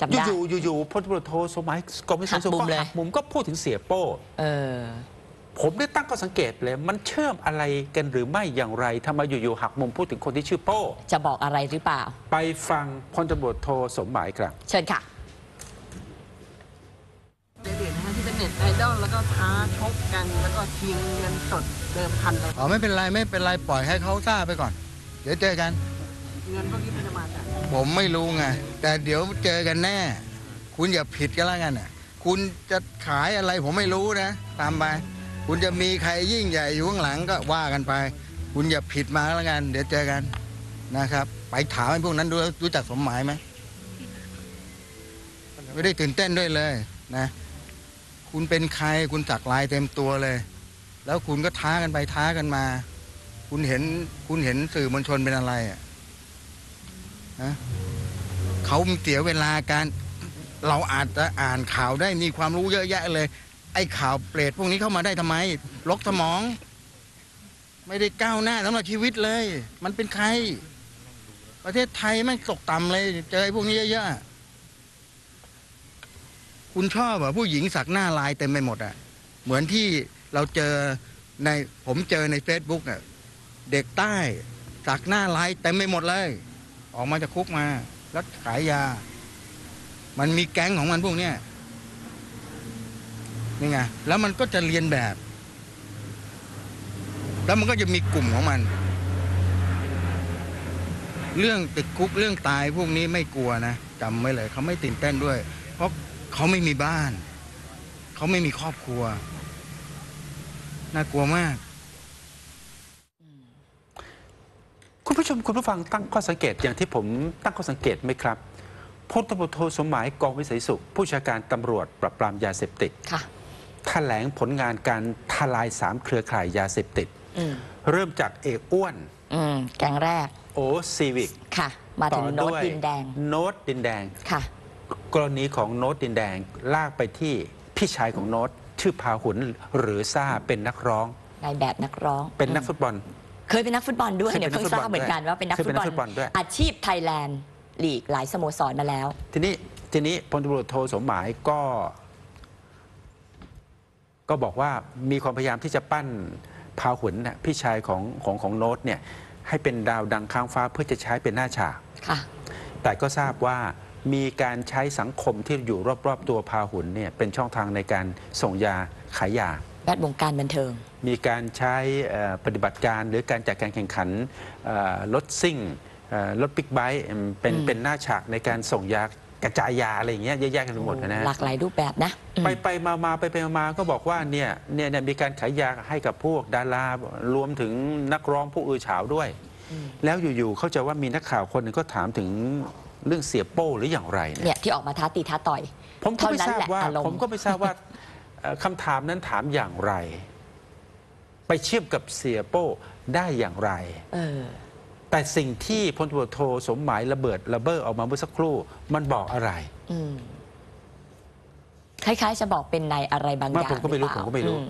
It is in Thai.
จำได้อยู่ๆอยู่ๆพลตำรวจโทสมัยกรมวิศวหักมุมก็เลย หักมุมก็พูดถึงเสียโป้ เออ ผมได้ตั้งข้อสังเกตเลย มันเชื่อมอะไรกันหรือไม่อย่างไรทำไมอยู่ๆหักมุมพูดถึงคนที่ชื่อโป้ จะบอกอะไรหรือเปล่า ไปฟังพลตำรวจโทสมหมายครับ เชิญค่ะ เด็ดๆนะฮะที่เป็นเน็ตไอดอลแล้วก็ท้าชกกัน แล้วก็ชิงเงินสดเดิมพันอะไรอ๋อไม่เป็นไรไม่เป็นไรปล่อยให้เขาซ่าไปก่อน เดี๋ยวเจอกัน เงินพวกนี้มันจะมาจาก ผมไม่รู้ไงแต่เดี๋ยวเจอกันแน่ คุณอย่าผิดกันแล้วกันอะ คุณจะขายอะไรผมไม่รู้นะ ตามไป คุณจะมีใครยิ่งใหญ่อยู่ข้างหลังก็ว่ากันไป คุณอย่าผิดมาแล้วกัน เดี๋ยวเจอกันนะครับ ไปถามไอ้พวกนั้นดูรู้จักสมหมายไหมไม่ได้ตื่นเต้นด้วยเลยนะ คุณเป็นใครคุณสักลายเต็มตัวเลย แล้วคุณก็ท้ากันไปท้ากันมา คุณเห็นคุณเห็นสื่อมวลชนเป็นอะไรอะ เขาเสียเวลาการเราอาจจะอ่านข่าวได้มีความรู้เยอะแยะเลย ไอ้ข่าวเปรตพวกนี้เข้ามาได้ทำไมลกสมอง ไม่ได้ก้าวหน้าสำหรับชีวิตเลย มันเป็นใคร ประเทศไทยแม่งตกต่ำเลย เจอไอ้พวกนี้เยอะๆคุณชอบเหรอผู้หญิงสักหน้าลายเต็มไปหมดอะเหมือนที่เราเจอในผมเจอในเฟซบุ๊กอะเด็กใต้สักหน้าลายเต็มไปหมดเลย ออกมาจากคุกมาแล้วขายยา มันมีแก๊งของมันพวกเนี้ยนี่ไงแล้วมันก็จะเรียนแบบ แล้วมันก็จะมีกลุ่มของมัน เรื่องติดคุกเรื่องตายพวกนี้ไม่กลัวนะจำไว้เลยเขาไม่ตื่นเต้นด้วย เพราะเขาไม่มีบ้าน เขาไม่มีครอบครัว น่ากลัวมาก คุณ ผู้ชมคุณผู้ฟังตั้งข้อสังเกตอย่างที่ผมตั้งข้อสังเกตไหมครับพลตำรวจโทสมหมายกองวิสัยสุข ผู้บัญชาการตำรวจปราบปรามยาเสพติดค่ะแถลงผลงานการทลายสามเครือข่ายยาเสพติดอืมเริ่มจากเอกอ้วนอืมแกงแรก โอซีวิกค่ะ มาถึต่งอโน้ตด้วยดินแดง โน้ตดินแดงค่ะ กรณีของโน้ตดินแดงลากไปที่พี่ชายของโน้ตชื่อพาหุนหรือซ่าเป็นนักร้องนายแบบนักร้อง เป็นนักอืมฟุตบอล เคยเป็นนักฟุตบอลด้วยเคยเป็เนี่ยนนักเพิ่งฟุตทบอลราบเหมือนกันว่าเป็นนักเคยฟุเป็ตนบอลนักฟุตบอลด้วย อาชีพไทยแลนด์ลีกหลายสโมสรมาแล้ว ทีนี้ทีนี้พลตำรวจโทสมหมายก็ ก็บอกว่ามีความพยายามที่จะปั้นพาหุนน่ะพี่ชายของของของโน้ตเนี่ยให้เป็นดาวดังค้างฟ้าเพื่อจะใช้เป็นหน้าฉาก ค่ะ แต่ก็ทราบว่ามีการใช้สังคมที่อยู่รอบ ๆ ตัวพาหุนเนี่ยเป็นช่องทางในการส่งยาขายยา แวดวงการบันเทิง มีการใช้เอ่อปฏิบัติการหรือการจัดการแข่งขันเอ่อรถซิ่งเอ่อรถบิ๊กไบค์อืมเป็นอืมเป็นหน้าฉากในการส่งยากระจายยาอะไรอย่างเงี้ยเยอะแยะกันไปหมดนะฮะหลากหลายรูปแบบนะอืมไปไปมามาไปไปมามาก็บอกว่าเนี่ยเนี่ยเนี่ยมีการขายยาให้กับพวกดารารวมถึงนักร้องผู้อือฉาวด้วย แล้วอยู่ๆเข้าใจว่ามีนักข่าวคนหนึ่งก็ถามถึงเรื่องเสียโป้หรืออย่างไรเนี่ยเนี่ยที่ออกมาท้าตีท้าต่อย ผมก็ไม่เท่านั้นทราบแหละว่าอารมณ์ผมก็ไม่ทราบว่าเอ่อ คำถามนั้นถามอย่างไร ไปเทียบกับเสียโป้ได้อย่างไรเออแต่สิ่งที่พลตำรวจโทสมหมายระเบิดระเบ้อออกมาเมื่อสักครู่ มันบอกอะไรอืมคล้ายๆ จะบอกเป็นในอะไรบางอไม่ย่างผมก็ไม่รู้หผอมเปล่าก็ไม่รู้อื